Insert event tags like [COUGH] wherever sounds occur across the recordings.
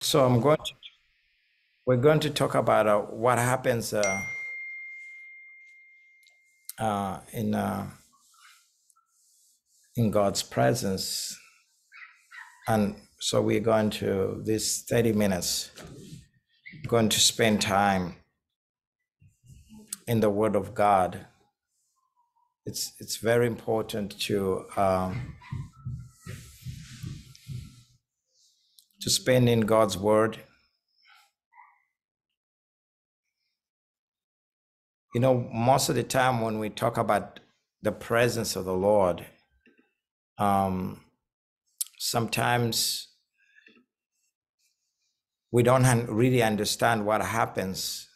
So I'm going to, we're going to talk about uh, what happens uh, uh, in uh, in God's presence, and so we're going to this 30 minutes going to spend time in the Word of God. It's it's very important to um, to spend in God's Word. You know, most of the time when we talk about the presence of the Lord, um, sometimes we don't really understand what happens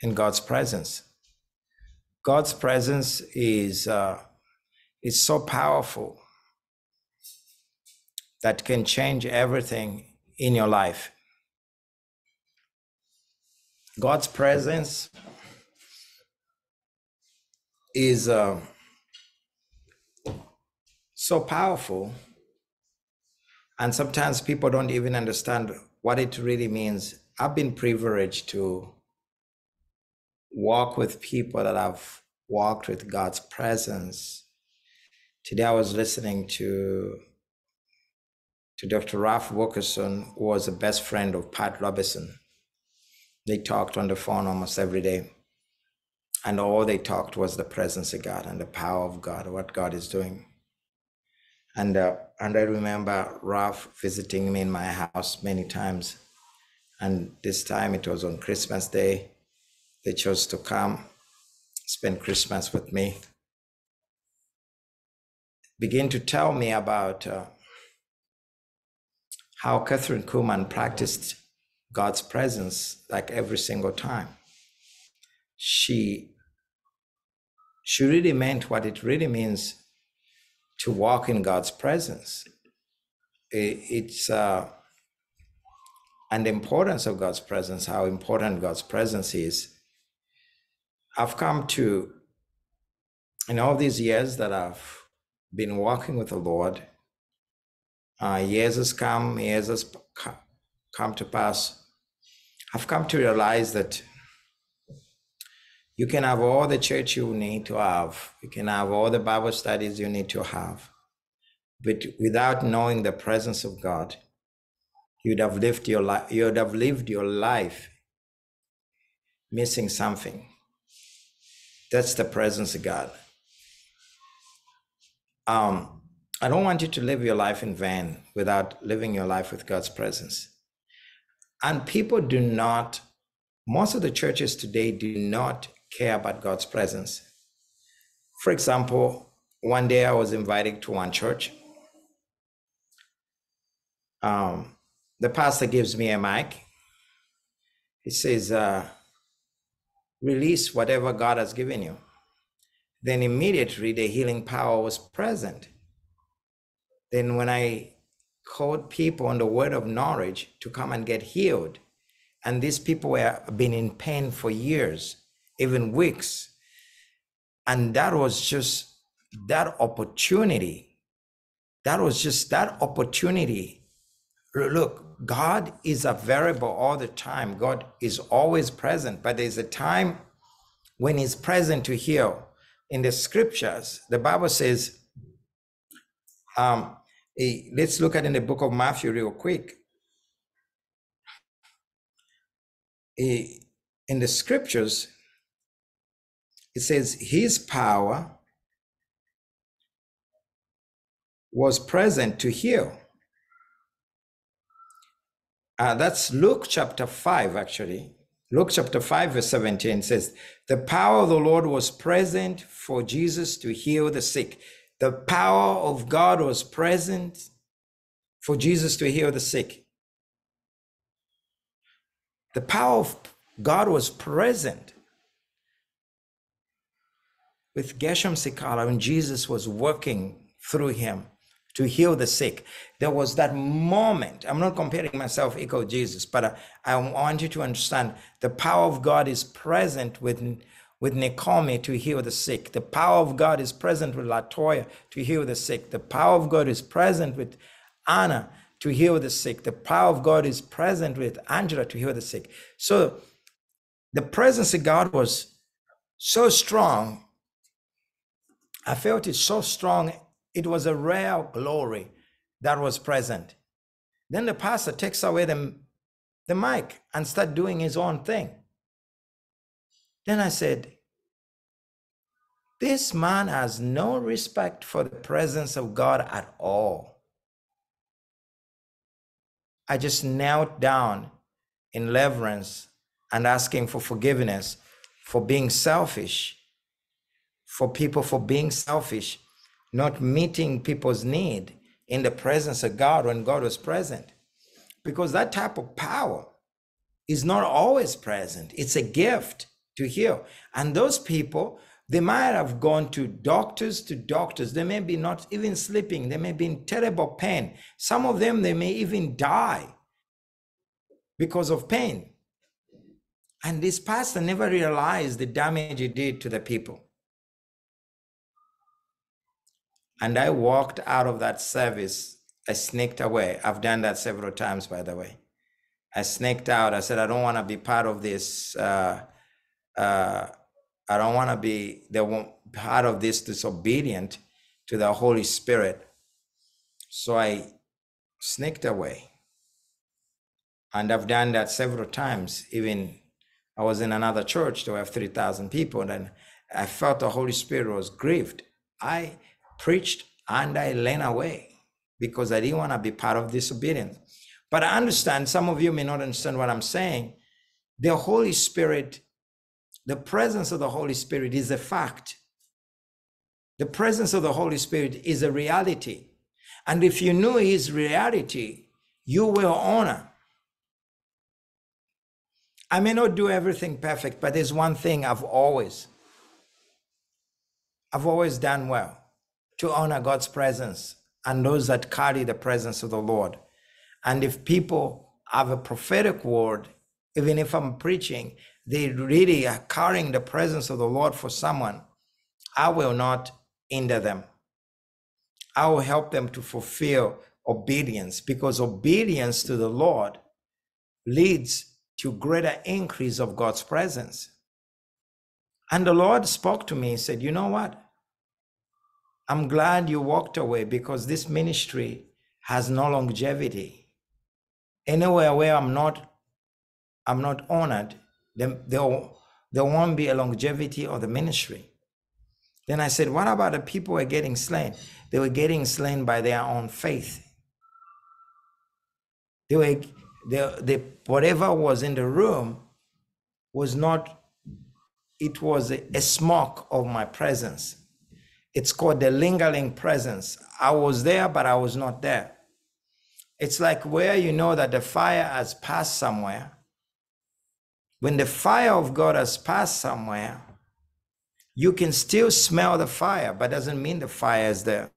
in God's presence. God's presence is uh, is so powerful that can change everything in your life. God's presence is uh, so powerful, and sometimes people don't even understand what it really means. I've been privileged to walk with people that have walked with God's presence. Today I was listening to to Dr. Ralph Wilkerson, who was the best friend of Pat Robertson. They talked on the phone almost every day. And all they talked was the presence of God and the power of God, what God is doing. And uh, and I remember Ralph visiting me in my house many times. And this time it was on Christmas Day. They chose to come spend Christmas with me. Begin to tell me about uh, how Kathryn Kuhlman practiced God's presence like every single time. She she really meant what it really means to walk in God's presence. I- It's uh, and the importance of God's presence, how important God's presence is. I've come to in all these years that I've been walking with the Lord. Uh, years has come, years has come to pass. I've come to realize that you can have all the church you need to have, you can have all the Bible studies you need to have, but without knowing the presence of God, you'd have lived your life. You'd have lived your life missing something. That's the presence of God. Um, I don't want you to live your life in vain without living your life with God's presence. And people do not, most of the churches today do not care about God's presence. For example, one day I was invited to one church. Um, the pastor gives me a mic. He says, uh, release whatever God has given you. Then immediately the healing power was present. Then when I called people on the word of knowledge to come and get healed, and these people were been in pain for years, even weeks, and that was just that opportunity. That was just that opportunity. Look, God is available all the time. God is always present, but there's a time when He's present to heal. In the scriptures, the Bible says, um, eh, let's look at in the book of Matthew real quick. Eh, In the scriptures, it says, His power was present to heal. Uh, that's Luke chapter 5, actually. Luke chapter 5, verse 17 says, The power of the Lord was present for Jesus to heal the sick. The power of God was present for Jesus to heal the sick. The power of God was present with Gershom Sikaala when Jesus was working through him to heal the sick. There was that moment. I'm not comparing myself equal Jesus, but I, I want you to understand the power of God is present with with Naomi to heal the sick. The power of God is present with Latoya to heal the sick. The power of God is present with Anna to heal the sick. The power of God is present with Angela to heal the sick. So the presence of God was so strong. I felt it so strong. It was a rare glory that was present. Then the pastor takes away the, the mic and start doing his own thing. Then I said, this man has no respect for the presence of God at all. I just knelt down in reverence and asking for forgiveness for being selfish, for people for being selfish, not meeting people's need in the presence of God when God was present. Because that type of power is not always present, it's a gift to heal. And those people, they might have gone to doctors to doctors. They may be not even sleeping. They may be in terrible pain. Some of them, they may even die because of pain. And this pastor never realized the damage he did to the people. And I walked out of that service. I sneaked away. I've done that several times, by the way. I sneaked out. I said, I don't want to be part of this. Uh, uh, I don't want to be the part of this disobedient to the Holy Spirit. So I sneaked away. And I've done that several times. Even I was in another church to have 3,000 people, and I felt the Holy Spirit was grieved. I preached and I ran away because I didn't want to be part of disobedience. But I understand some of you may not understand what I'm saying. The Holy Spirit the presence of the Holy Spirit is a fact. The presence of the Holy Spirit is a reality. And if you know His reality, you will honor. I may not do everything perfect, but there's one thing I've always, I've always done well to honor God's presence and those that carry the presence of the Lord. And if people have a prophetic word, even if I'm preaching, they really are carrying the presence of the Lord for someone, I will not hinder them. I will help them to fulfill obedience because obedience to the Lord leads to greater increase of God's presence. And the Lord spoke to me and said, You know what? I'm glad you walked away because this ministry has no longevity. Anywhere where I'm not, I'm not honored, then there, there won't be a longevity of the ministry. Then I said, What about the people who are getting slain? They were getting slain by their own faith. They were, they, they, whatever was in the room was not, it was a, a smoke of my presence. It's called the lingering presence. I was there, but I was not there. It's like where you know that the fire has passed somewhere, when the fire of God has passed somewhere, you can still smell the fire, but doesn't mean the fire is there.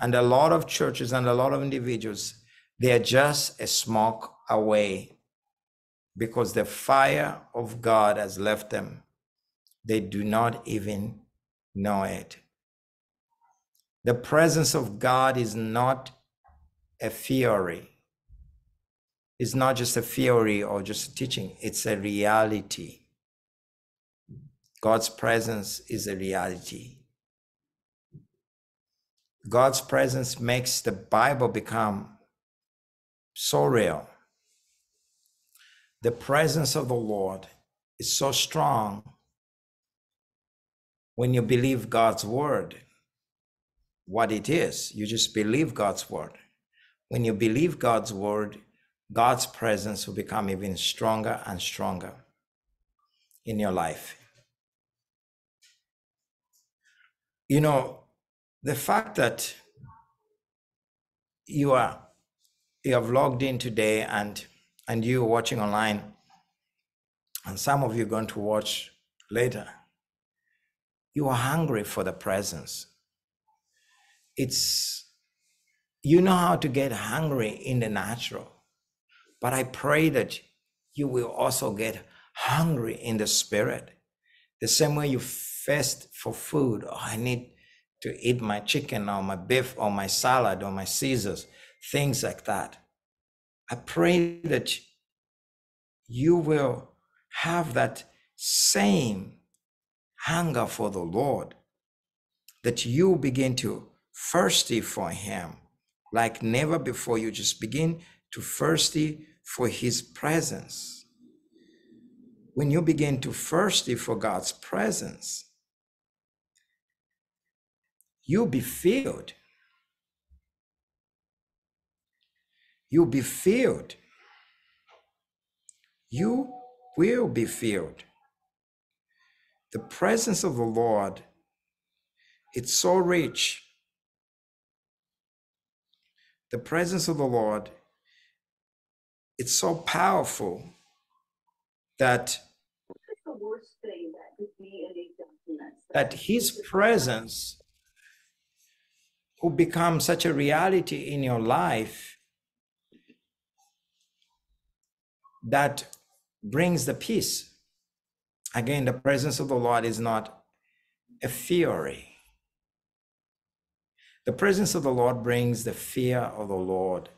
And a lot of churches and a lot of individuals, they are just a smoke away because the fire of God has left them. They do not even know it. The presence of God is not a theory is not just a theory or just a teaching, it's a reality. God's presence is a reality. God's presence makes the Bible become so real. The presence of the Lord is so strong when you believe God's word, what it is. You just believe God's word. When you believe God's word, God's presence will become even stronger and stronger in your life. You know, the fact that you are you have logged in today and and you are watching online and some of you are going to watch later you are hungry for the presence it's you know how to get hungry in the natural but I pray that you will also get hungry in the spirit. The same way you fast for food. Oh, I need to eat my chicken or my beef or my salad or my Caesars. things like that. I pray that you will have that same hunger for the Lord, that you begin to thirsty for Him like never before. You just begin to thirsty for His presence. When you begin to thirsty for God's presence, you'll be filled. You'll be filled. You will be filled. The presence of the Lord, it's so rich. The presence of the Lord, it's so powerful that that his presence will become such a reality in your life that brings the peace. Again, the presence of the Lord is not a theory. The presence of the Lord brings the fear of the Lord.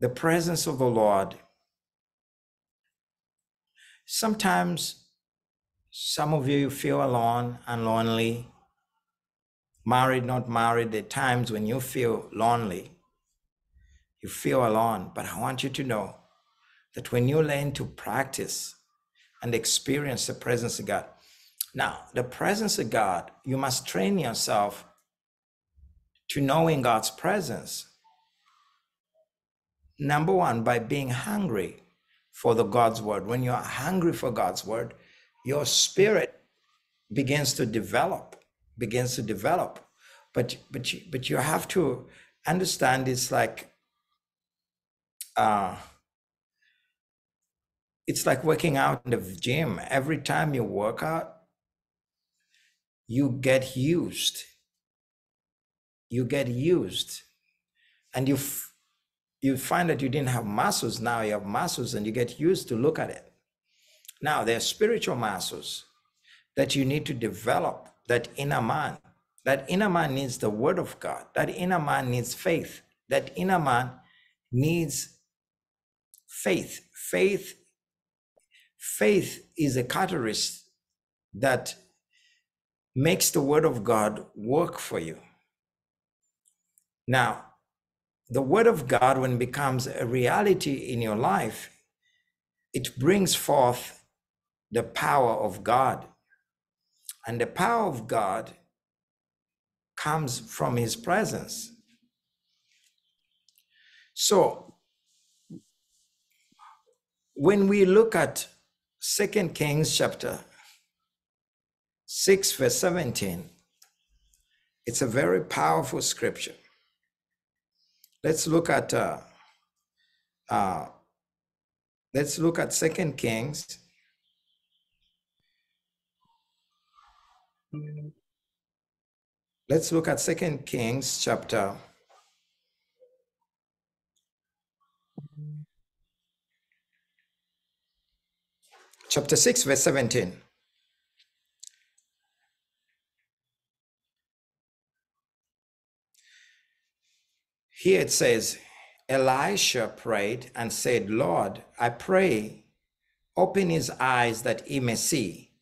The presence of the Lord. Sometimes some of you feel alone and lonely. Married, not married, are times when you feel lonely you feel alone. But I want you to know that when you learn to practice and experience the presence of God, now the presence of God, you must train yourself to knowing God's presence. Number one, by being hungry for the God's word. When you're hungry for God's word, your spirit begins to develop, begins to develop. But but you, but you have to understand it's like uh, it's like working out in the gym. Every time you work out, you get used. You get used, and you you find that you didn't have muscles. Now you have muscles, and you get used to look at it. Now there are spiritual muscles that you need to develop. That inner man, that inner man needs the word of God. That inner man needs faith. That inner man needs faith. Faith, faith is a catalyst that makes the word of God work for you. Now, the word of God, when becomes a reality in your life, it brings forth the power of God. And the power of God comes from his presence. So when we look at Second Kings chapter 6, verse 17, it's a very powerful scripture. Let's look at uh, uh, let's look at Second Kings. Let's look at Second Kings chapter chapter 6, verse 17. Here it says, Elisha prayed and said, Lord, I pray, open his eyes that he may see.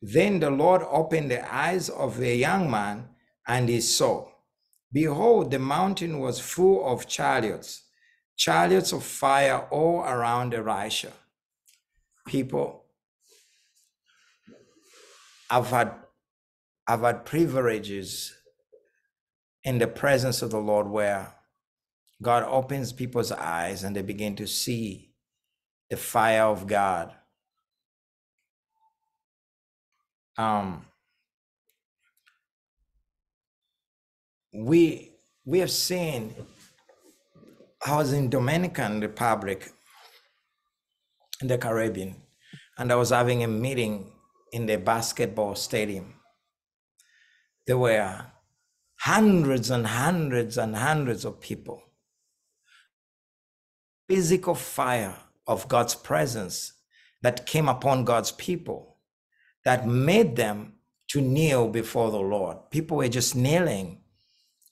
Then the Lord opened the eyes of the young man, and he saw. Behold, the mountain was full of chariots, chariots of fire all around Elisha. People, I've had I've had privileges in the presence of the Lord where God opens people's eyes and they begin to see the fire of God. Um, we we have seen. I was in Dominican Republic in the Caribbean, and I was having a meeting in the basketball stadium. There were hundreds and hundreds and hundreds of people. Physical fire of God's presence that came upon God's people that made them to kneel before the Lord. People were just kneeling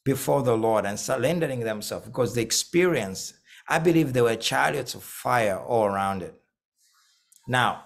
before the Lord and surrendering themselves because the experience, I believe there were chariots of fire all around it. Now,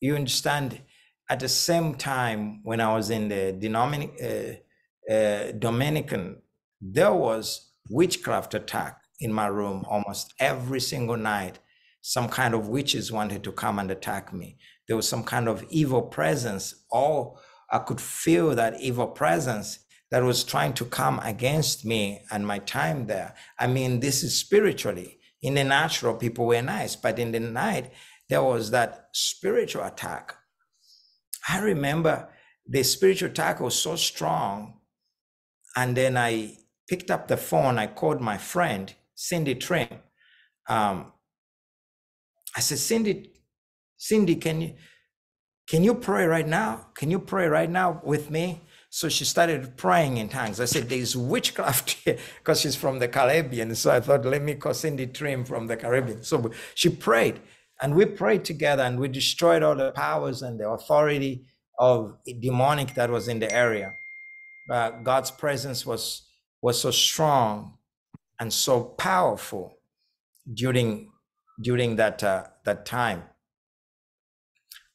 you understand, at the same time when I was in the Dominic, uh, uh, Dominican, there was witchcraft attack in my room almost every single night. Some kind of witches wanted to come and attack me. There was some kind of evil presence. All I could feel that evil presence that was trying to come against me and my time there. I mean, this is spiritually. In the natural, people were nice, but in the night, there was that spiritual attack. I remember the spiritual attack was so strong. And then I picked up the phone, I called my friend, Cindy Trimm. Um, I said, Cindy, Cindy, can you can you pray right now? Can you pray right now with me? So she started praying in tongues. I said, There's witchcraft [LAUGHS] here because she's from the Caribbean. So I thought, Let me call Cindy Trimm from the Caribbean. So she prayed and we prayed together and we destroyed all the powers and the authority of demonic that was in the area. Uh, God's presence was, was so strong and so powerful during, during that, uh, that time.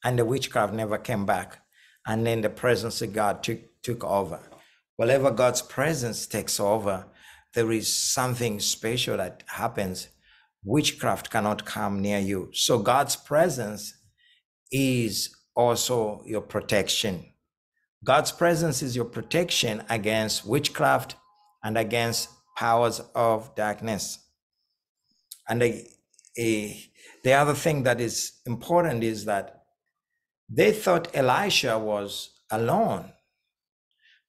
And the witchcraft never came back. And then the presence of God took took over. Whenever God's presence takes over, there is something special that happens. Witchcraft cannot come near you. So God's presence is also your protection. God's presence is your protection against witchcraft and against powers of darkness. And the, the other thing that is important is that they thought Elisha was alone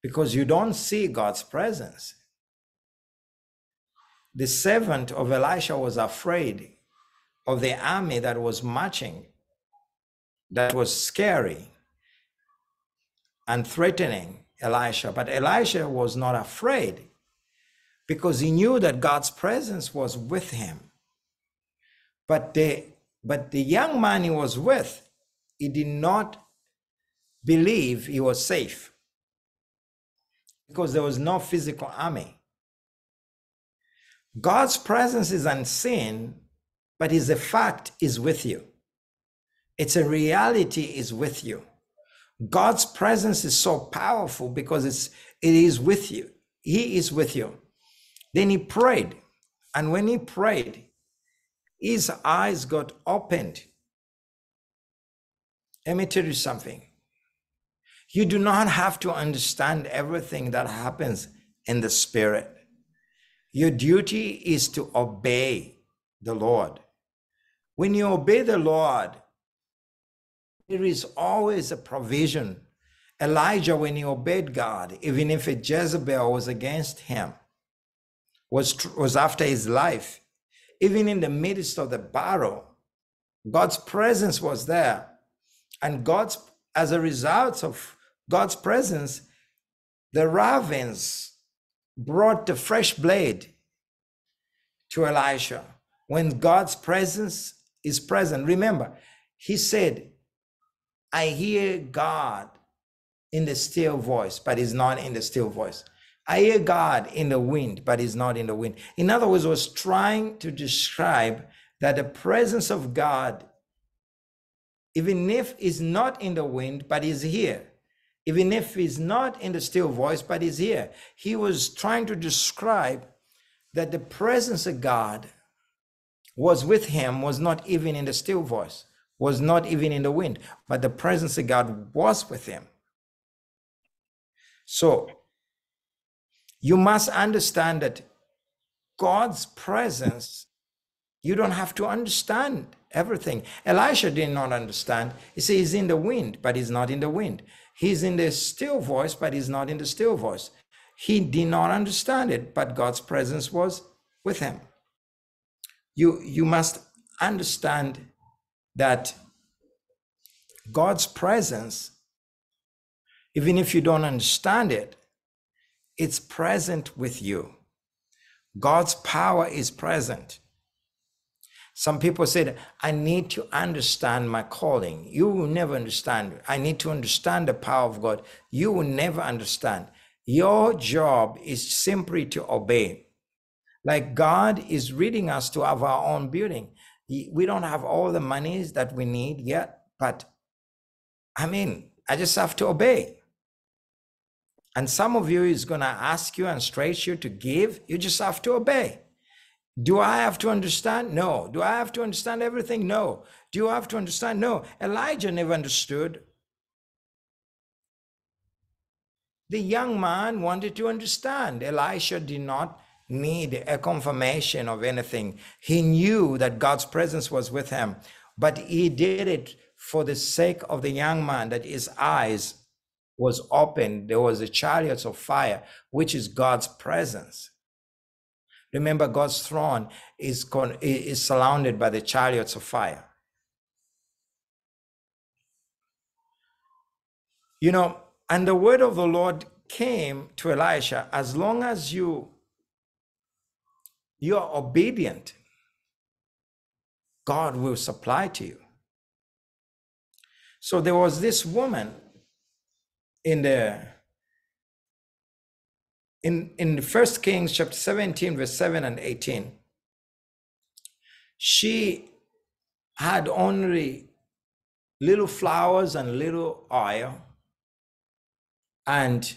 because you don't see God's presence. The servant of Elisha was afraid of the army that was marching, that was scary and threatening Elisha. But Elisha was not afraid because he knew that God's presence was with him. But the, but the young man he was with, he did not believe he was safe because there was no physical army. God's presence is unseen, but is a fact is with you. It's a reality is with you. God's presence is so powerful because it's it is with you. He is with you. Then he prayed, and when he prayed, his eyes got opened. Let me tell you something. You do not have to understand everything that happens in the spirit. Your duty is to obey the Lord. When you obey the Lord, there is always a provision. Elijah, when he obeyed God, even if Jezebel was against him, was, was after his life, even in the midst of the battle, God's presence was there. And God's, as a result of God's presence, the ravens brought the fresh blade to Elisha. When God's presence is present, remember, he said, I hear God in the still voice, but he's not in the still voice. I hear God in the wind, but he's not in the wind. In other words, was trying to describe that the presence of God, even if is not in the wind, but is here even if he's not in the still voice, but he's here. He was trying to describe that the presence of God was with him, was not even in the still voice, was not even in the wind, but the presence of God was with him. So you must understand that God's presence, you don't have to understand everything. Elisha did not understand. He says he's in the wind, but he's not in the wind. He's in the still voice, but he's not in the still voice. He did not understand it, but God's presence was with him. You, you must understand that God's presence, even if you don't understand it, it's present with you. God's power is present. Some people said, I need to understand my calling. You will never understand. I need to understand the power of God. You will never understand. Your job is simply to obey. Like God is leading us to have our own building. We don't have all the monies that we need yet, but I mean, I just have to obey. And some of you is going to ask you and stretch you to give. You just have to obey. Do I have to understand? No. Do I have to understand everything? No. Do you have to understand? No. Elijah never understood. The young man wanted to understand. Elisha did not need a confirmation of anything. He knew that God's presence was with him, but he did it for the sake of the young man that his eyes was open. There was a chariot of fire, which is God's presence. Remember, God's throne is, is surrounded by the chariots of fire. You know, and the word of the Lord came to Elisha as long as you you are obedient, God will supply to you. So there was this woman in the in in first kings chapter 17 verse 7 and 18 she had only little flowers and little oil and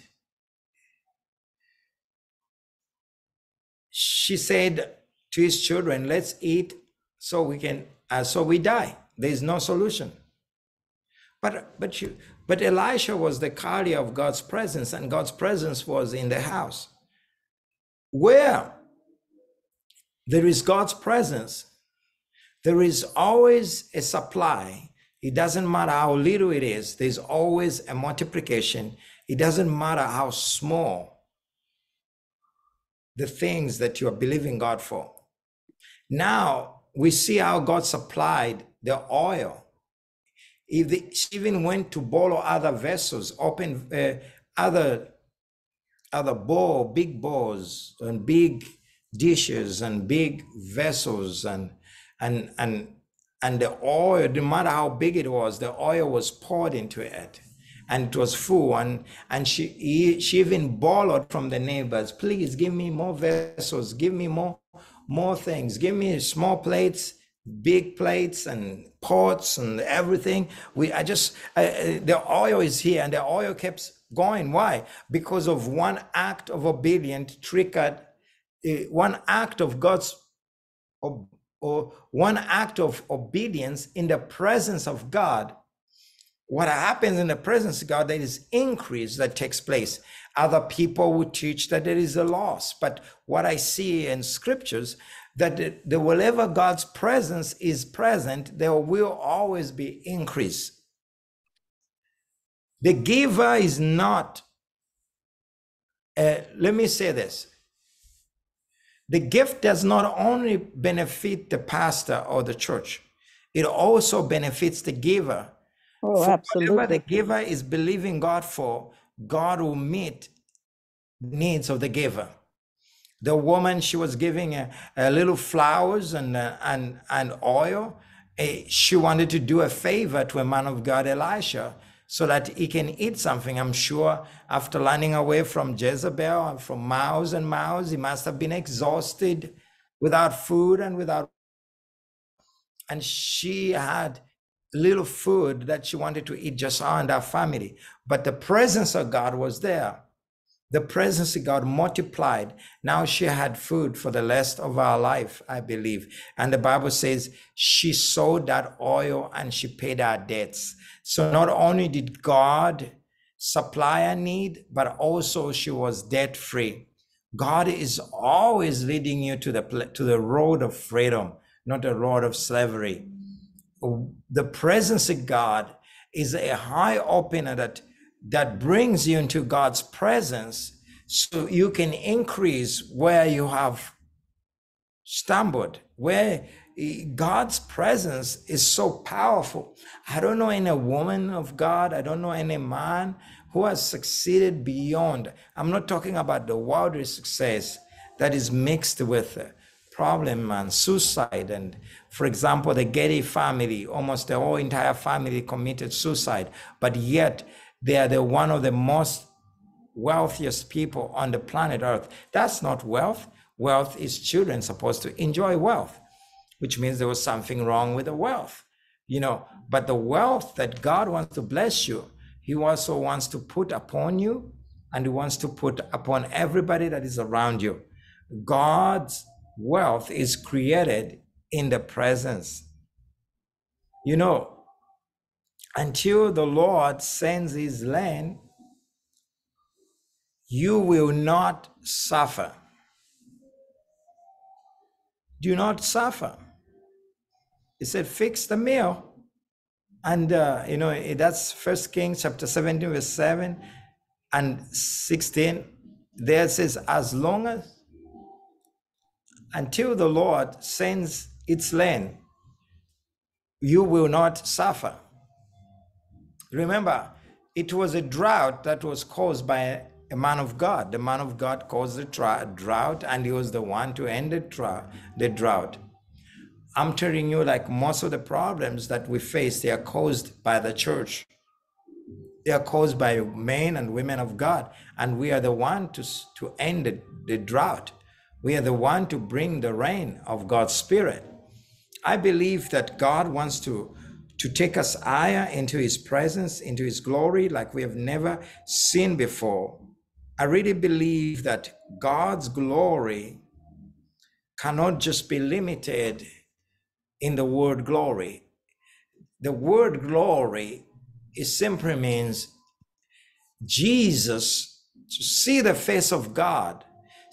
she said to his children let's eat so we can uh, so we die. There is no solution. But but you but Elisha was the carrier of God's presence, and God's presence was in the house. Where there is God's presence, there is always a supply. It doesn't matter how little it is, there's always a multiplication. It doesn't matter how small the things that you are believing God for. Now we see how God supplied the oil if they even went to borrow other vessels, open uh, other other bowl, big bowls and big dishes and big vessels and and and and the oil, no matter how big it was, the oil was poured into it and it was full and and she he, she even borrowed from the neighbors please give me more vessels give me more more things give me small plates big plates and pots and everything. We, I just, the oil is here and the oil keeps going. Why? Because of one act of obedience triggered, uh, one act of God's, or, or one act of obedience in the presence of God. What happens in the presence of God, there is increase that takes place. Other people would teach that there is a loss. But what I see in scriptures, that the, the wherever God's presence is present, there will always be increase. The giver is not, uh, let me say this. The gift does not only benefit the pastor or the church, it also benefits the giver. Oh, for absolutely. Whatever the giver is believing God for, God will meet needs of the giver the woman she was giving a, a little flowers and uh, and and oil. Uh, she wanted to do a favor to a man of god elisha so that he can eat something. I'm sure after running away from jezebel and from miles and miles he must have been exhausted without food and without and she had little food that she wanted to eat just her and her family. But the presence of god was there the presence of God multiplied. Now she had food for the rest of our life, I believe. And the Bible says she sold that oil and she paid our debts. So not only did God supply a need, but also she was debt free. God is always leading you to the to the road of freedom, not the road of slavery. The presence of God is a high opener that that brings you into God's presence so you can increase where you have stumbled, where God's presence is so powerful. I don't know any woman of God, I don't know any man who has succeeded beyond. I'm not talking about the worldly success that is mixed with problem and suicide. And for example, the Getty family, almost the whole entire family committed suicide, but yet they are the one of the most wealthiest people on the planet Earth. That's not wealth. Wealth is children supposed to enjoy wealth, which means there was something wrong with the wealth. You know, but the wealth that God wants to bless you, He also wants to put upon you and He wants to put upon everybody that is around you. God's wealth is created in the presence. You know, until the Lord sends His land, you will not suffer. Do not suffer. He said, fix the meal. And, uh, you know, that's First Kings chapter 17, verse 7 and 16. There says, as long as, until the Lord sends its land, you will not suffer. Remember, it was a drought that was caused by a man of God. The man of God caused the drought, and he was the one to end the drought. I'm telling you, like most of the problems that we face, they are caused by the church. They are caused by men and women of God, and we are the one to, to end the, the drought. We are the one to bring the rain of God's Spirit. I believe that God wants to to take us higher into his presence, into his glory, like we have never seen before. I really believe that God's glory cannot just be limited in the word glory. The word glory it simply means Jesus to see the face of God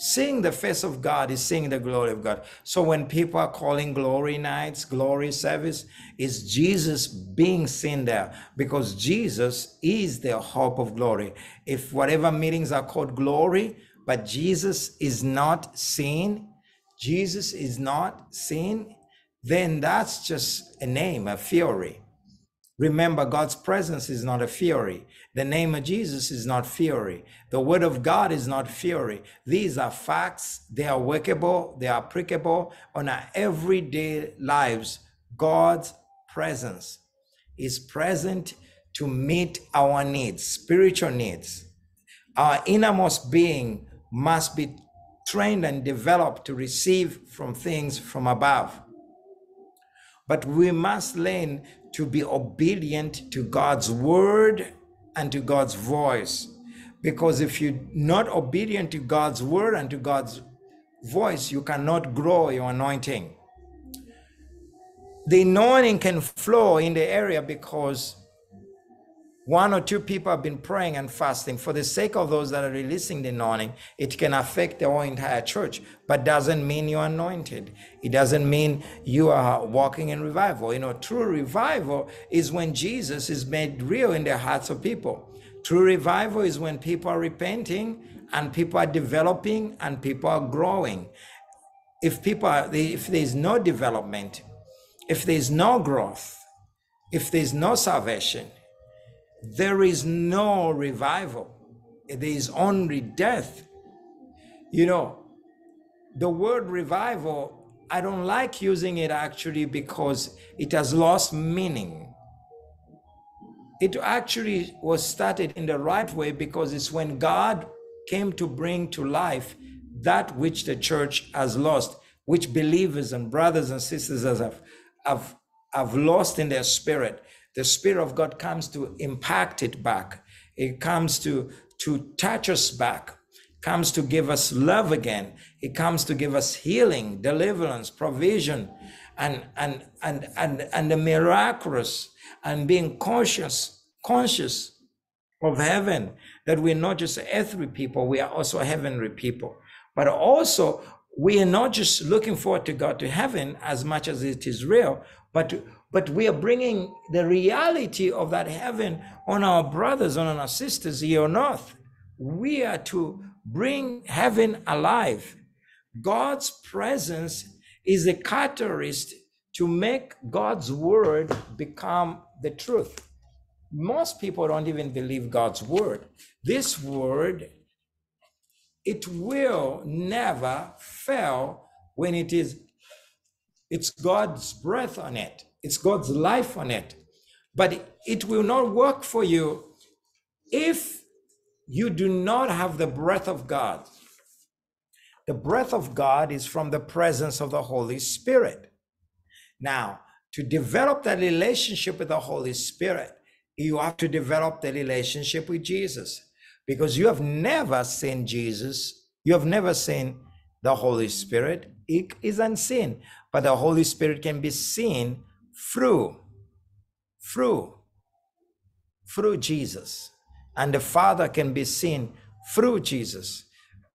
Seeing the face of God is seeing the glory of God. So when people are calling glory nights, glory service, is Jesus being seen there because Jesus is the hope of glory. If whatever meetings are called glory, but Jesus is not seen, Jesus is not seen, then that's just a name, a theory. Remember, God's presence is not a theory. The name of Jesus is not fury. The word of God is not fury. These are facts. They are workable. They are applicable on our everyday lives. God's presence is present to meet our needs, spiritual needs. Our innermost being must be trained and developed to receive from things from above. But we must learn to be obedient to God's word and to God's voice. Because if you're not obedient to God's word and to God's voice, you cannot grow your anointing. The anointing can flow in the area because one or two people have been praying and fasting. For the sake of those that are releasing the anointing it can affect the whole entire church but doesn't mean you're anointed. It doesn't mean you are walking in revival. You know true revival is when jesus is made real in the hearts of people. True revival is when people are repenting and people are developing and people are growing. If people are if there's no development if there's no growth if there's no salvation there is no revival. There is only death. You know, the word revival, I don't like using it actually because it has lost meaning. It actually was started in the right way because it's when God came to bring to life that which the church has lost, which believers and brothers and sisters have, have, have lost in their spirit the Spirit of God comes to impact it back. It comes to, to touch us back, comes to give us love again. It comes to give us healing, deliverance, provision, and and and and, and the miraculous and being conscious, conscious of heaven, that we're not just earthly people, we are also heavenly people. But also we are not just looking forward to God to heaven as much as it is real, but but we are bringing the reality of that heaven on our brothers, on our sisters here on earth. We are to bring heaven alive. God's presence is a catalyst to make God's word become the truth. Most people don't even believe God's word. This word, it will never fail when it is, it's God's breath on it. It's God's life on it. But it will not work for you if you do not have the breath of God. The breath of God is from the presence of the Holy Spirit. Now, to develop that relationship with the Holy Spirit, you have to develop the relationship with Jesus because you have never seen Jesus. You have never seen the Holy Spirit. It is unseen, but the Holy Spirit can be seen through, through, through Jesus. And the Father can be seen through Jesus.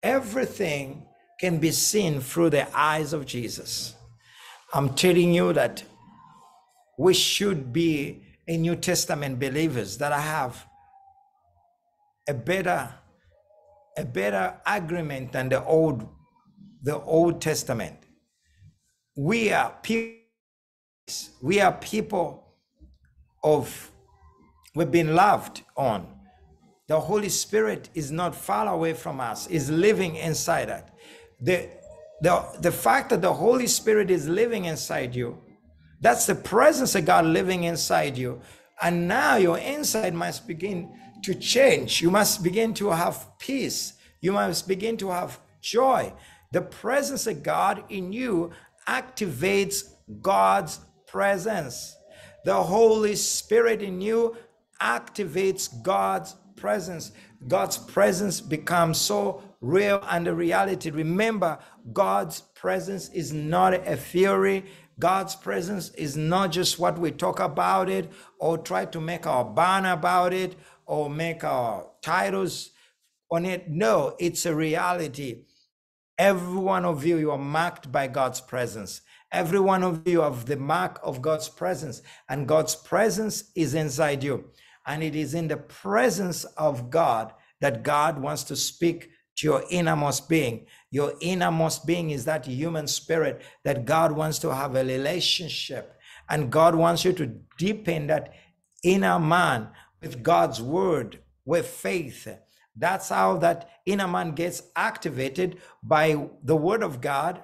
Everything can be seen through the eyes of Jesus. I'm telling you that we should be a New Testament believers that I have a better a better agreement than the old the Old Testament. We are people we are people of we've been loved on. The Holy Spirit is not far away from us, is living inside us. The, the, the fact that the Holy Spirit is living inside you, that's the presence of God living inside you. And now your inside must begin to change. You must begin to have peace. You must begin to have joy. The presence of God in you activates God's presence. The Holy Spirit in you activates God's presence. God's presence becomes so real and a reality. Remember, God's presence is not a theory. God's presence is not just what we talk about it or try to make our banner about it or make our titles on it. No, it's a reality. Every one of you, you are marked by God's presence. Every one of you have the mark of God's presence, and God's presence is inside you. And it is in the presence of God that God wants to speak to your innermost being. Your innermost being is that human spirit that God wants to have a relationship. And God wants you to deepen that inner man with God's word, with faith. That's how that inner man gets activated by the word of God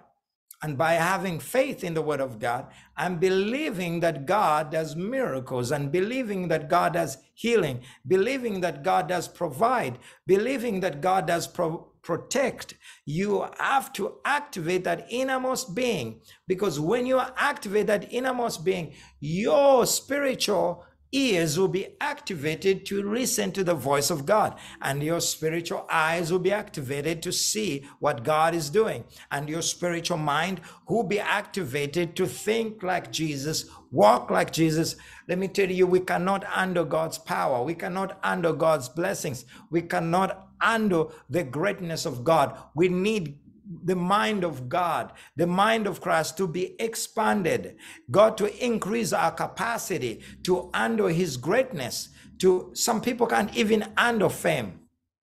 and by having faith in the word of God and believing that God does miracles and believing that God does healing, believing that God does provide, believing that God does pro- protect, you have to activate that innermost being. Because when you activate that innermost being, your spiritual ears will be activated to listen to the voice of God, and your spiritual eyes will be activated to see what God is doing, and your spiritual mind will be activated to think like Jesus, walk like Jesus. Let me tell you, we cannot handle God's power, we cannot handle God's blessings, we cannot handle the greatness of God. We need the mind of God, the mind of Christ to be expanded, God to increase our capacity to handle his greatness. To some people can't even handle fame.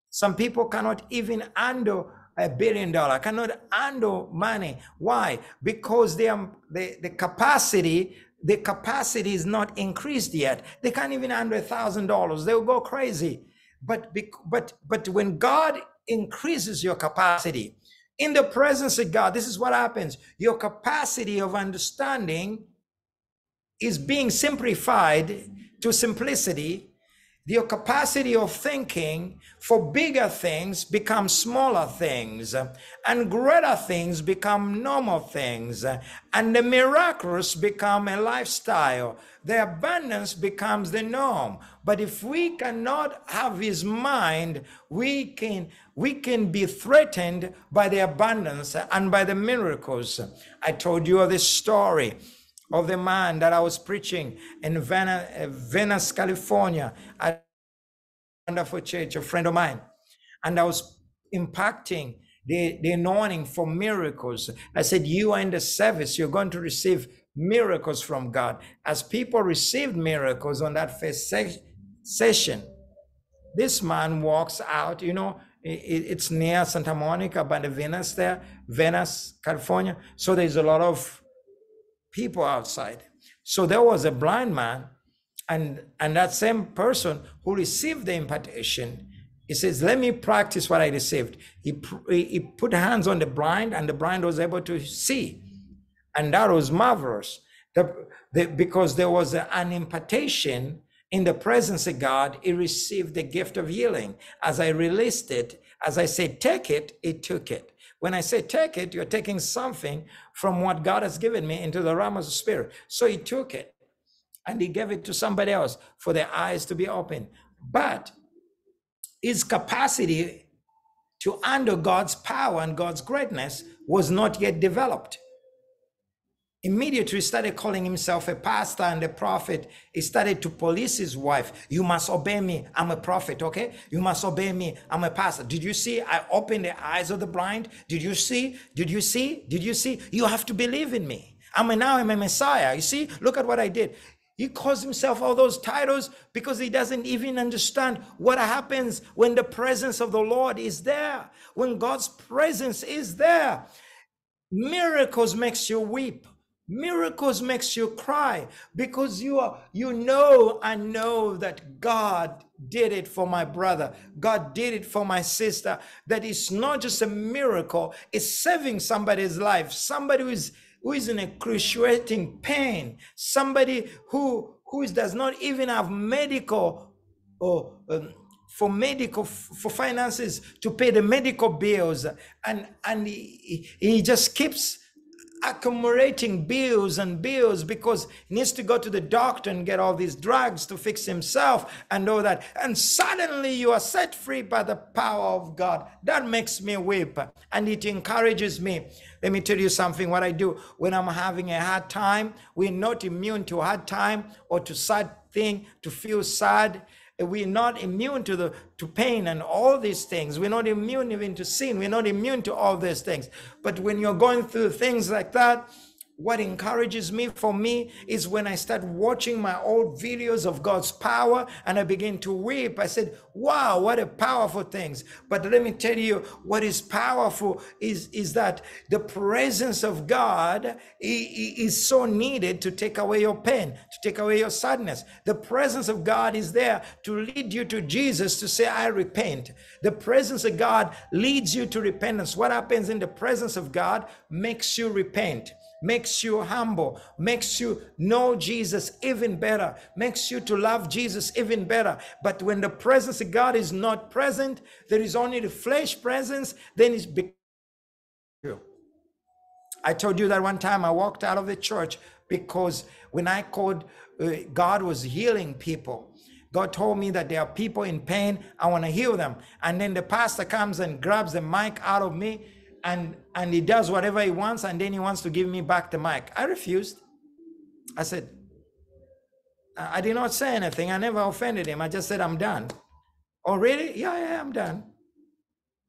Some people cannot even handle a billion dollar, cannot handle money. Why? Because they are, the, the capacity, the capacity is not increased yet. They can't even handle a thousand dollars. They'll go crazy. But but but when God increases your capacity, in the presence of God, this is what happens. Your capacity of understanding is being simplified to simplicity. Your capacity of thinking for bigger things become smaller things, and greater things become normal things, and the miraculous become a lifestyle. The abundance becomes the norm. But if we cannot have his mind, we can we can be threatened by the abundance and by the miracles. I told you of this story of the man that I was preaching in eh, Venice, California a wonderful church, a friend of mine. And I was impacting the, the anointing for miracles. I said, You are in the service, you're going to receive miracles from God. As people received miracles on that first se- session, this man walks out, you know, it's near Santa Monica by the Venice there, Venice, California. So there's a lot of people outside. So there was a blind man, and and that same person who received the impartation, he says, "Let me practice what I received." He he put hands on the blind, and the blind was able to see, and that was marvelous. The, the, because there was an impartation in the presence of God, he received the gift of healing. As I released it, as I said, take it, he took it. When I say take it, you're taking something from what God has given me into the realm of the spirit. So he took it and he gave it to somebody else for their eyes to be open. But his capacity to handle God's power and God's greatness was not yet developed. Immediately, he started calling himself a pastor and a prophet. He started to police his wife. You must obey me. I'm a prophet, okay? You must obey me. I'm a pastor. Did you see? I opened the eyes of the blind. Did you see? Did you see? Did you see? You have to believe in me. I'm a, now I'm a Messiah. You see? Look at what I did. He calls himself all those titles because he doesn't even understand what happens when the presence of the Lord is there. When God's presence is there, miracles makes you weep miracles makes you cry because you are you know I know that god did it for my brother. God did it for my sister. That it's not just a miracle it's saving somebody's life. Somebody who is who is in a excruciating pain. Somebody who who does not even have medical or um, for medical for finances to pay the medical bills. And and he, he just keeps accumulating bills and bills because he needs to go to the doctor and get all these drugs to fix himself and all that. And suddenly you are set free by the power of God. That makes me weep and it encourages me. Let me tell you something what I do when I'm having a hard time. We're not immune to hard time or to sad thing, to feel sad we're not immune to the to pain and all these things. We're not immune even to sin. We're not immune to all these things. But when you're going through things like that what encourages me for me is when I start watching my old videos of God's power and I begin to weep. I said, wow, what a powerful things. But let me tell you what is powerful is, is that the presence of God is so needed to take away your pain, to take away your sadness. The presence of God is there to lead you to Jesus to say, I repent. The presence of God leads you to repentance. What happens in the presence of God makes you repent makes you humble, makes you know Jesus even better, makes you to love Jesus even better. But when the presence of God is not present, there is only the flesh presence, then it's you. I told you that one time I walked out of the church because when I called, uh, God was healing people. God told me that there are people in pain. I want to heal them. And then the pastor comes and grabs the mic out of me and and he does whatever he wants and then he wants to give me back the mic. I refused. I said i did not say anything. I never offended him. I just said i'm done. Oh really? Yeah yeah i'm done.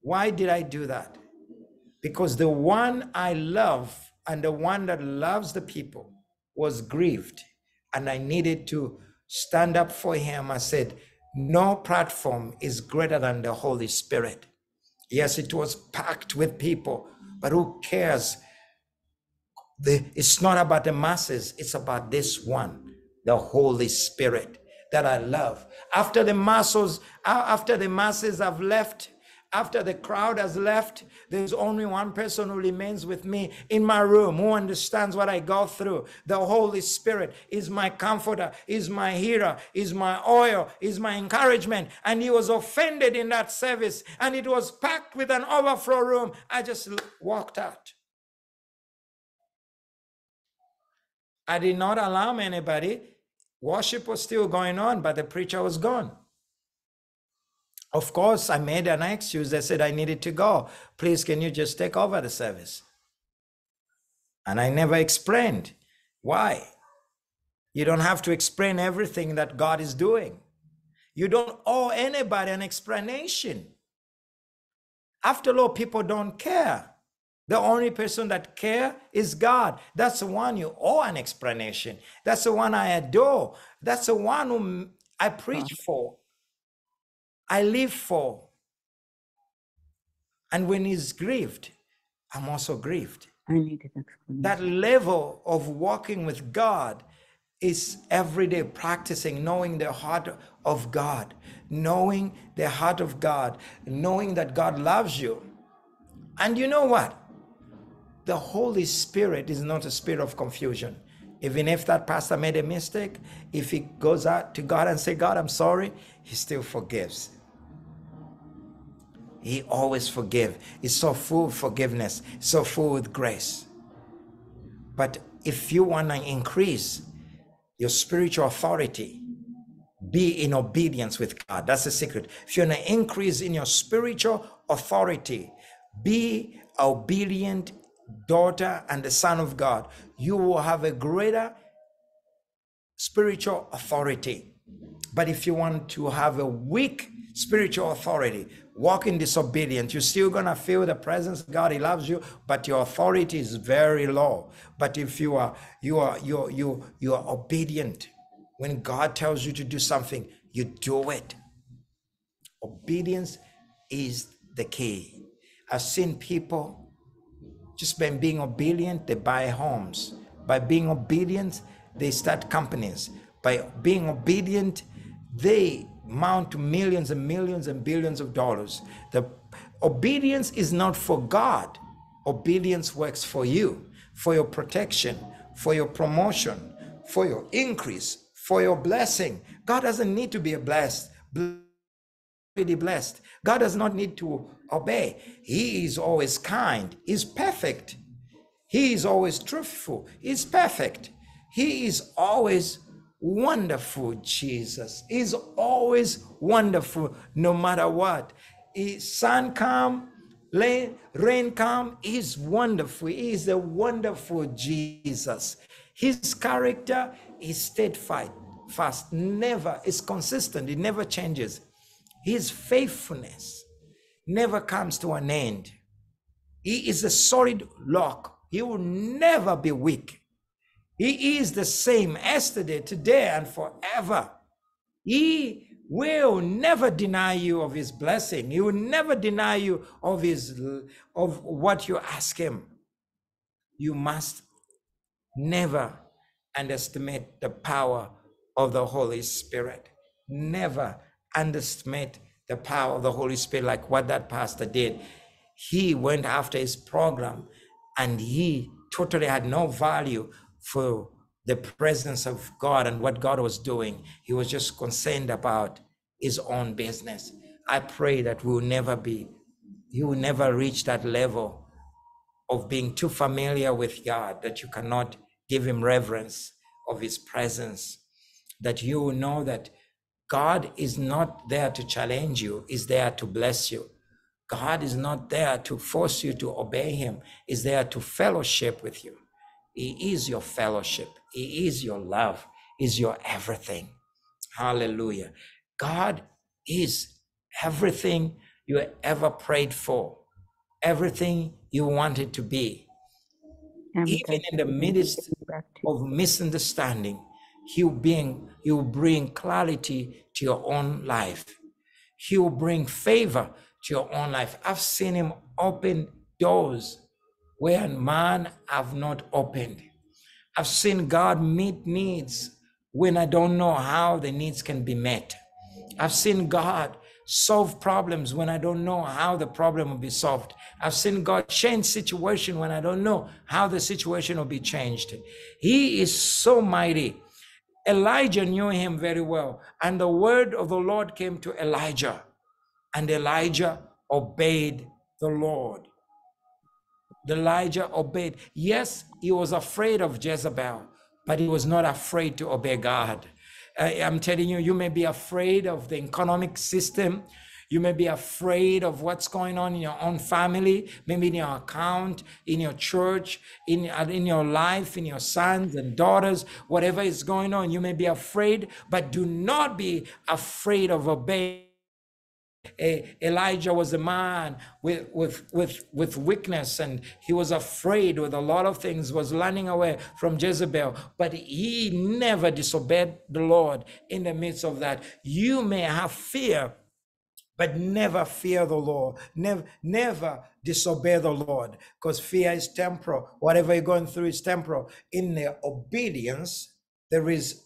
Why did i do that? Because the one i love and the one that loves the people was grieved and i needed to stand up for him. I said no platform is greater than the holy spirit Yes, it was packed with people, but who cares? The, it's not about the masses, it's about this one, the Holy Spirit that I love. After the masses, after the masses have left, after the crowd has left, there's only one person who remains with me in my room who understands what I go through. The Holy Spirit is my comforter, is my healer, is my oil, is my encouragement. And he was offended in that service and it was packed with an overflow room. I just walked out. I did not alarm anybody. Worship was still going on, but the preacher was gone. Of course, I made an excuse. I said I needed to go. Please, can you just take over the service? And I never explained why. You don't have to explain everything that God is doing. You don't owe anybody an explanation. After all, people don't care. The only person that care is God. That's the one you owe an explanation. That's the one I adore. That's the one whom I preach for. I live for. And when he's grieved, I'm also grieved. I need an That level of walking with God is every day practicing, knowing the heart of God, knowing the heart of God, knowing that God loves you. And you know what? The Holy Spirit is not a spirit of confusion. Even if that pastor made a mistake, if he goes out to God and say, God, I'm sorry, he still forgives. He always forgive. He's so full of forgiveness, so full with grace. But if you want to increase your spiritual authority, be in obedience with God. That's the secret. If you want to increase in your spiritual authority, be obedient daughter and the son of God. You will have a greater spiritual authority. But if you want to have a weak spiritual authority, walk in disobedience, you're still gonna feel the presence of God. He loves you, but your authority is very low. But if you are you are you you you are obedient, when God tells you to do something, you do it. Obedience is the key. I've seen people just by being obedient, they buy homes. By being obedient, they start companies. By being obedient, they mount to millions and millions and billions of dollars. The obedience is not for God. Obedience works for you, for your protection, for your promotion, for your increase, for your blessing. God doesn't need to be a blessed, be blessed. God does not need to obey. He is always kind. He's perfect. He is always truthful. He's perfect. He is always wonderful, Jesus. He's always wonderful, no matter what. sun come, rain, rain come, he's wonderful. He is a wonderful Jesus. His character is steadfast, fast, never is consistent, it never changes. His faithfulness never comes to an end. He is a solid rock. He will never be weak. He is the same yesterday, today, and forever. He will never deny you of his blessing. He will never deny you of his of what you ask him. You must never underestimate the power of the Holy Spirit. Never underestimate the power of the Holy Spirit like what that pastor did. He went after his program and he totally had no value for the presence of God and what God was doing. He was just concerned about his own business. I pray that we will never be, you will never reach that level of being too familiar with God that you cannot give him reverence of his presence. That you will know that God is not there to challenge you, is there to bless you. God is not there to force you to obey him, is there to fellowship with you. He is your fellowship. He is your love. Is your everything. Hallelujah. God is everything you ever prayed for, everything you wanted to be. Even in the midst of misunderstanding, He will bring, he will bring clarity to your own life. He will bring favor to your own life. I've seen Him open doors where man have not opened. I've seen God meet needs when I don't know how the needs can be met. I've seen God solve problems when I don't know how the problem will be solved. I've seen God change situation when I don't know how the situation will be changed. He is so mighty. Elijah knew him very well, and the word of the Lord came to Elijah, and Elijah obeyed the Lord. Elijah obeyed. Yes, he was afraid of Jezebel, but he was not afraid to obey God. I'm telling you, you may be afraid of the economic system. You may be afraid of what's going on in your own family, maybe in your account, in your church, in, in your life, in your sons and daughters, whatever is going on. You may be afraid, but do not be afraid of obeying Elijah was a man with, with, with, with weakness and he was afraid with a lot of things, was running away from Jezebel, but he never disobeyed the Lord in the midst of that. You may have fear, but never fear the Lord. Never, never disobey the Lord because fear is temporal. Whatever you're going through is temporal. In the obedience, there is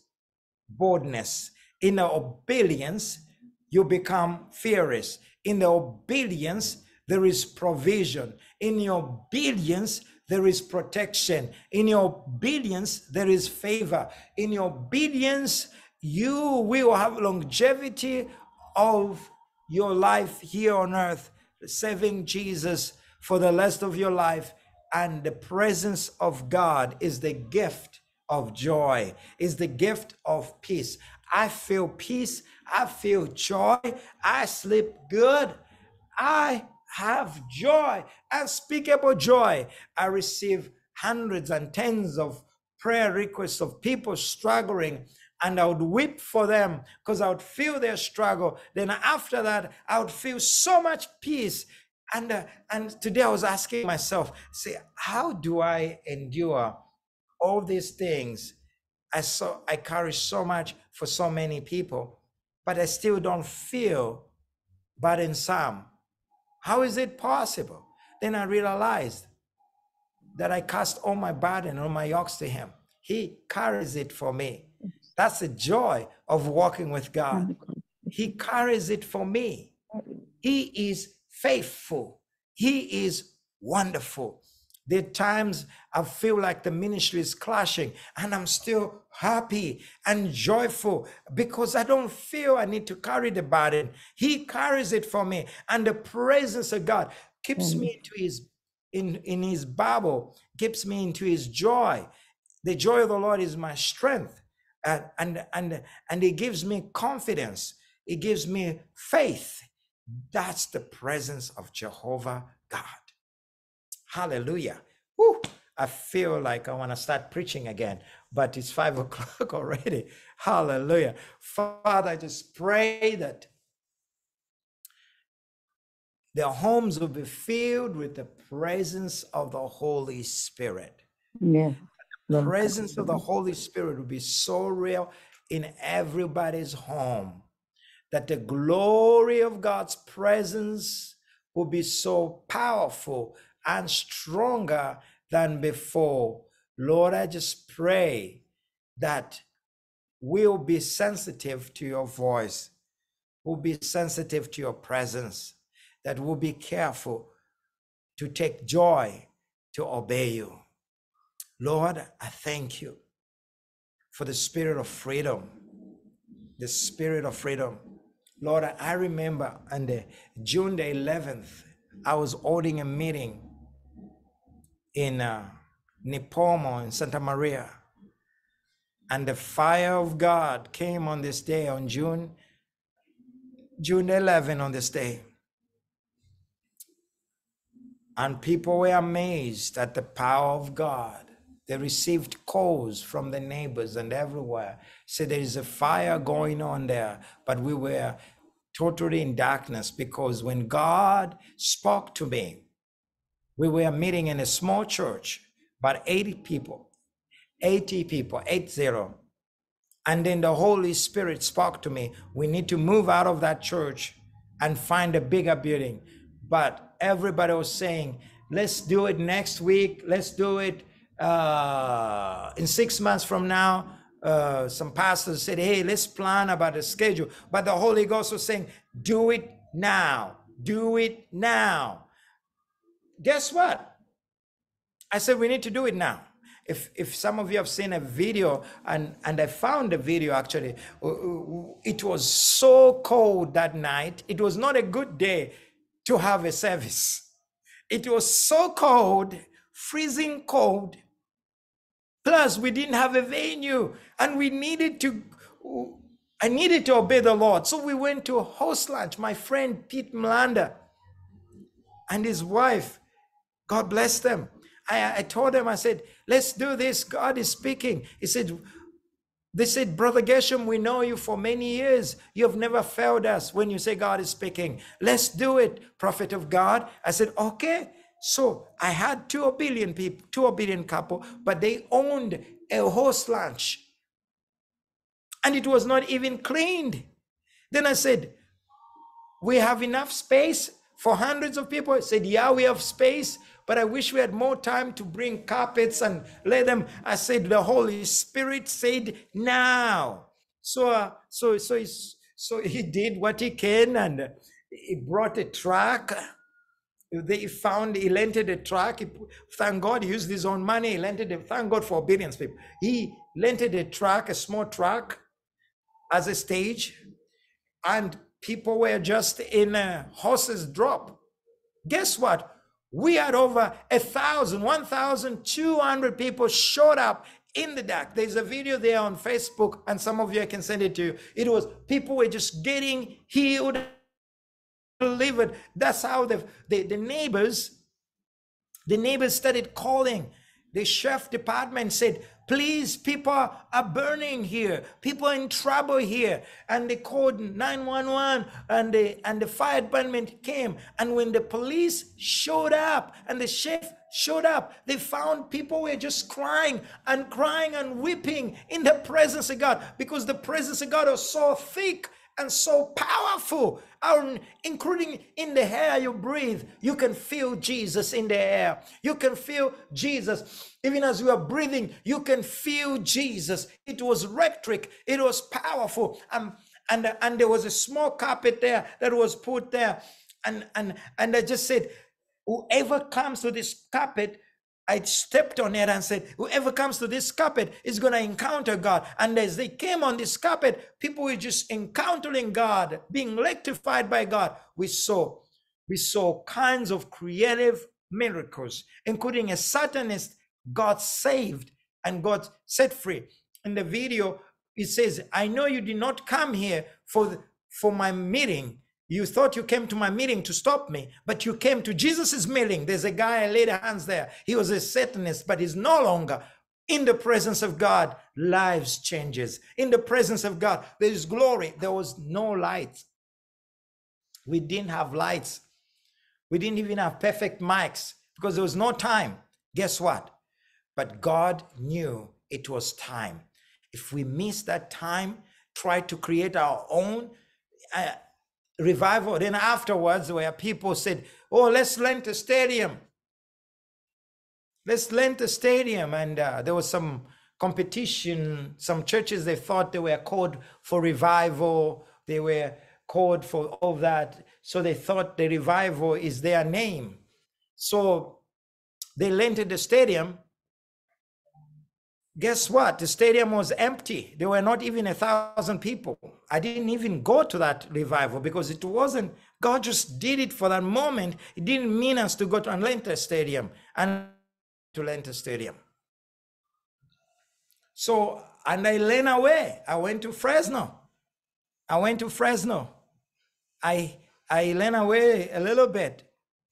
boldness. In the obedience, you become fearless. In the obedience, there is provision. In your obedience, there is protection. In your obedience, there is favor. In your obedience, you will have longevity of your life here on earth, serving Jesus for the rest of your life. And the presence of God is the gift of joy, is the gift of peace. I feel peace. I feel joy. I sleep good. I have joy, unspeakable joy. I receive hundreds and tens of prayer requests of people struggling and I would weep for them because I would feel their struggle. Then after that, I would feel so much peace. And uh, and today I was asking myself, say, how do I endure all these things? I saw I carry so much for so many people, but I still don't feel burdensome. How is it possible? Then I realized that I cast all my burden, all my yokes to Him. He carries it for me. That's the joy of walking with God. He carries it for me. He is faithful. He is wonderful. There are times I feel like the ministry is clashing and I'm still happy and joyful because I don't feel I need to carry the burden. He carries it for me. And the presence of God keeps me mm. into his in, in his Bible, keeps me into his joy. The joy of the Lord is my strength and and and and it gives me confidence it gives me faith that's the presence of jehovah god hallelujah. Woo! i feel like i want to start preaching again but it's five [LAUGHS] o'clock already. Hallelujah. Father i just pray that their homes will be filled with the presence of the holy spirit. Yeah. the presence of the Holy Spirit will be so real in everybody's home that the glory of God's presence will be so powerful and stronger than before. Lord, I just pray that we'll be sensitive to your voice, we'll be sensitive to your presence, that we'll be careful to take joy to obey you. Lord, I thank you for the spirit of freedom, the spirit of freedom. Lord, I remember on the June the 11th, I was holding a meeting in uh, Nipomo in Santa Maria, and the fire of God came on this day on June June 11 on this day. And people were amazed at the power of God. They received calls from the neighbors and everywhere. Said there is a fire going on there, but we were totally in darkness because when God spoke to me, we were meeting in a small church, about 80 people, 80 people, 80. And then the Holy Spirit spoke to me. We need to move out of that church and find a bigger building. But everybody was saying, let's do it next week. Let's do it uh, in six months from now. Uh, some pastors said, hey, let's plan about the schedule. But the Holy Ghost was saying, do it now. Do it now. Guess what? I said, we need to do it now. If, if some of you have seen a video, and, and I found the video actually, uh, uh, it was so cold that night. It was not a good day to have a service. It was so cold, freezing cold. Plus, we didn't have a venue and we needed to, I needed to obey the Lord. So we went to a host lunch. My friend Pete Mlanda and his wife, God bless them. I, I told them, I said, let's do this. God is speaking. He said, they said, Brother Gershom, we know you for many years. You have never failed us when you say God is speaking. Let's do it, prophet of God. I said, okay. So I had two billion people, two billion couple, but they owned a host lunch. And it was not even cleaned. Then I said, we have enough space for hundreds of people. I said, yeah, we have space, but I wish we had more time to bring carpets and let them. I said, the Holy Spirit said, now. So, uh, so, so, so he did what he can, and he brought a truck, they found he rented a truck. He, thank God he used his own money. He rented thank God for obedience, people. He rented a truck, a small truck, as a stage, and people were just in a horse's drop. Guess what? We had over a thousand, 1,200 people showed up in the dark. There's a video there on Facebook, and some of you I can send it to you. It was people were just getting healed delivered. That's how the, the, the neighbors, the neighbors started calling. The chef department said, please, people are burning here. People in trouble here. And they called 911 and the, and the fire department came. And when the police showed up and the chef showed up, they found people were just crying and crying and weeping in the presence of God because the presence of God was so thick and so powerful, including in the air you breathe. You can feel Jesus in the air. You can feel Jesus. Even as you are breathing, you can feel Jesus. It was electric, it was powerful. And, and, and there was a small carpet there that was put there. And, and, and I just said, whoever comes to this carpet I stepped on it and said, whoever comes to this carpet is going to encounter God. And as they came on this carpet, people were just encountering God, being electrified by God. We saw, we saw kinds of creative miracles, including a Satanist God saved and God set free. In the video, it says, I know you did not come here for, for my meeting, you thought you came to my meeting to stop me, but you came to Jesus's meeting. There's a guy I laid hands there. He was a Satanist, but he's no longer in the presence of God. Lives changes. In the presence of God, there is glory. There was no light. We didn't have lights. We didn't even have perfect mics because there was no time. Guess what? But God knew it was time. If we miss that time, try to create our own. Uh, revival. Then afterwards, where people said, "Oh, let's rent a stadium. Let's rent a stadium," and uh, there was some competition. Some churches they thought they were called for revival. They were called for all that, so they thought the revival is their name. So they rented the stadium guess what? The stadium was empty. There were not even a thousand people. I didn't even go to that revival because it wasn't, God just did it for that moment. It didn't mean us to go to Atlanta Stadium and to Atlanta Stadium. So, and I ran away. I went to Fresno. I went to Fresno. I I ran away a little bit.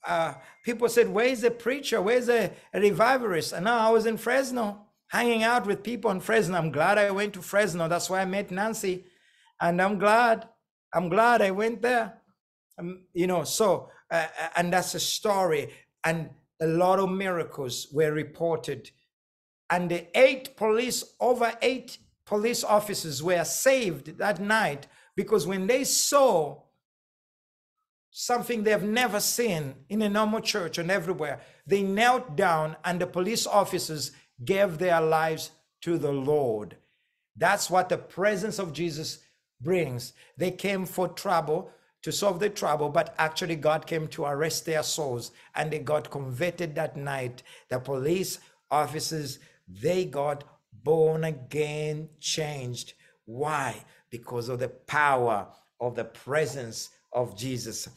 Uh, people said, "Where's the preacher? Where's the revivalist?" And now I was in Fresno hanging out with people in Fresno. I'm glad I went to Fresno. That's why I met Nancy. And I'm glad, I'm glad I went there. Um, you know, so, uh, uh, and that's a story. And a lot of miracles were reported. And the eight police, over eight police officers were saved that night because when they saw something they've never seen in a normal church and everywhere, they knelt down and the police officers gave their lives to the Lord. That's what the presence of Jesus brings. They came for trouble to solve the trouble, but actually God came to arrest their souls and they got converted that night. The police officers, they got born again, changed. Why? Because of the power of the presence of Jesus.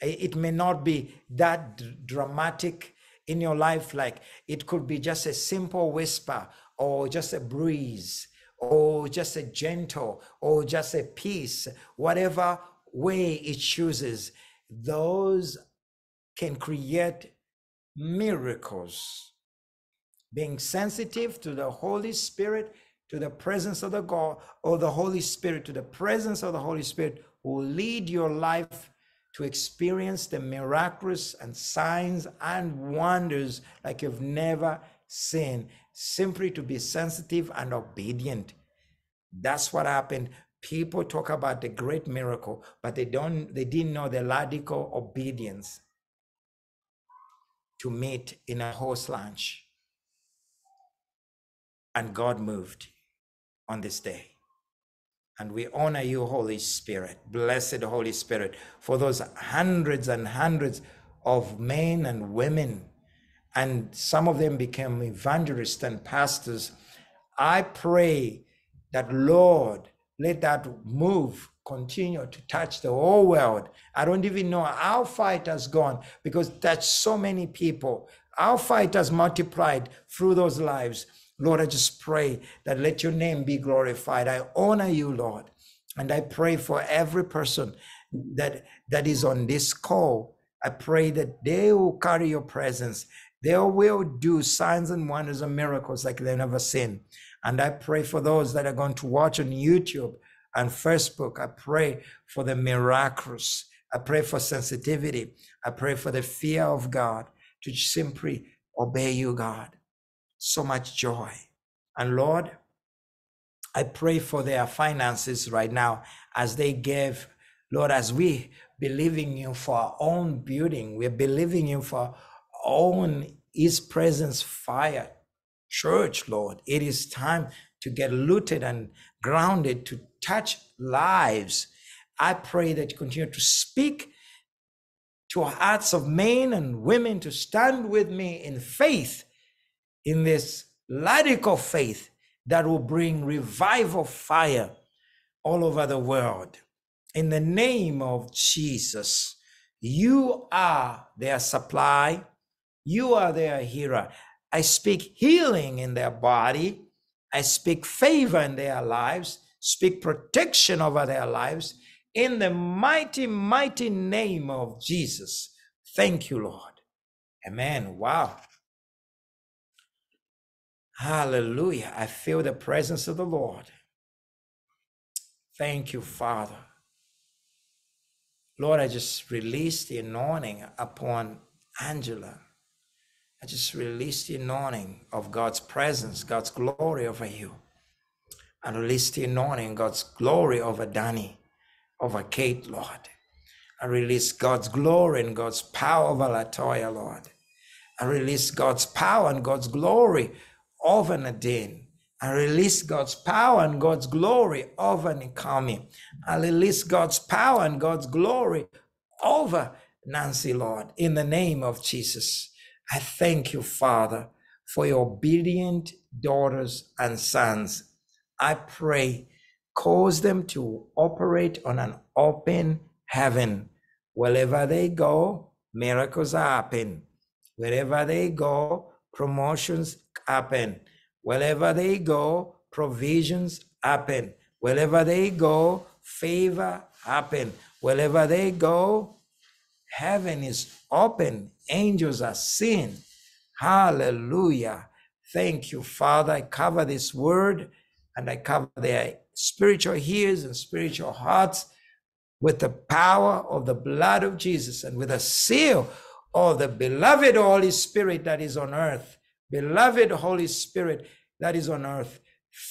It may not be that dramatic in your life like it could be just a simple whisper or just a breeze or just a gentle or just a peace whatever way it chooses those can create miracles. Being sensitive to the holy spirit to the presence of the god or the holy spirit to the presence of the holy spirit will lead your life to experience the miraculous and signs and wonders like you've never seen, simply to be sensitive and obedient. That's what happened. People talk about the great miracle, but they don't they didn't know the radical obedience to meet in a horse lunch. And God moved on this day. And we honor you, Holy Spirit. Blessed Holy Spirit, for those hundreds and hundreds of men and women, and some of them became evangelists and pastors. I pray that, Lord, let that move continue to touch the whole world. I don't even know how far it has gone because that's so many people. Far it has multiplied through those lives. Lord, I just pray that let your name be glorified. I honor you, Lord. And I pray for every person that that is on this call. I pray that they will carry your presence. They will do signs and wonders and miracles like they've never seen. And I pray for those that are going to watch on YouTube and Facebook. I pray for the miraculous. I pray for sensitivity. I pray for the fear of God to simply obey you, God. So much joy. And Lord, I pray for their finances right now as they give, Lord, as we believing you for our own building, we're believing you for our own His presence fire church, Lord. It is time to get looted and grounded to touch lives. I pray that you continue to speak to hearts of men and women to stand with me in faith, in this radical faith that will bring revival fire all over the world. In the name of Jesus, you are their supply, you are their hero. I speak healing in their body, I speak favor in their lives, speak protection over their lives in the mighty, mighty name of Jesus. Thank you, Lord. Amen. Wow. Hallelujah. I feel the presence of the Lord. Thank you, Father. Lord, I just release the anointing upon Angela. I just release the anointing of God's presence, God's glory over you. I release the anointing, God's glory over Danny, over Kate, Lord. I release God's glory and God's power over Latoya, Lord. I release God's power and God's glory over Nadine. I release God's power and God's glory over Nikami. I release God's power and God's glory over Nancy, Lord, in the name of Jesus. I thank you, Father, for your obedient daughters and sons. I pray, cause them to operate on an open heaven. Wherever they go, miracles happen. Wherever they go, promotions happen. Wherever they go, provisions happen. Wherever they go, favor happen. Wherever they go, heaven is open. Angels are seen. Hallelujah. Thank you, Father. I cover this word and I cover their spiritual ears and spiritual hearts with the power of the blood of Jesus and with a seal of the beloved Holy Spirit that is on earth. Beloved Holy Spirit that is on earth,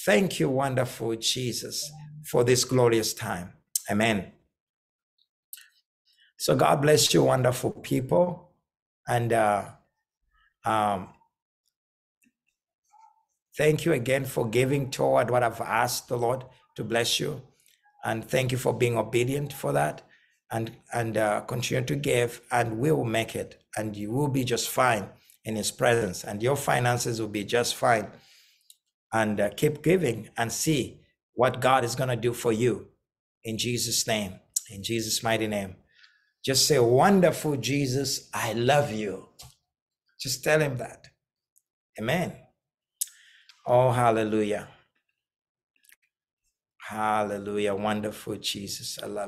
thank you, wonderful Jesus, for this glorious time. Amen. So God bless you, wonderful people. And uh, um, thank you again for giving toward what I've asked the Lord to bless you. And thank you for being obedient for that and and uh, continue to give and we will make it. And you will be just fine in his presence and your finances will be just fine. And uh, keep giving and see what god is going to do for you. In jesus name in jesus mighty name. Just say wonderful jesus i love you. Just tell him that. Amen. Oh hallelujah. Hallelujah. Wonderful jesus i love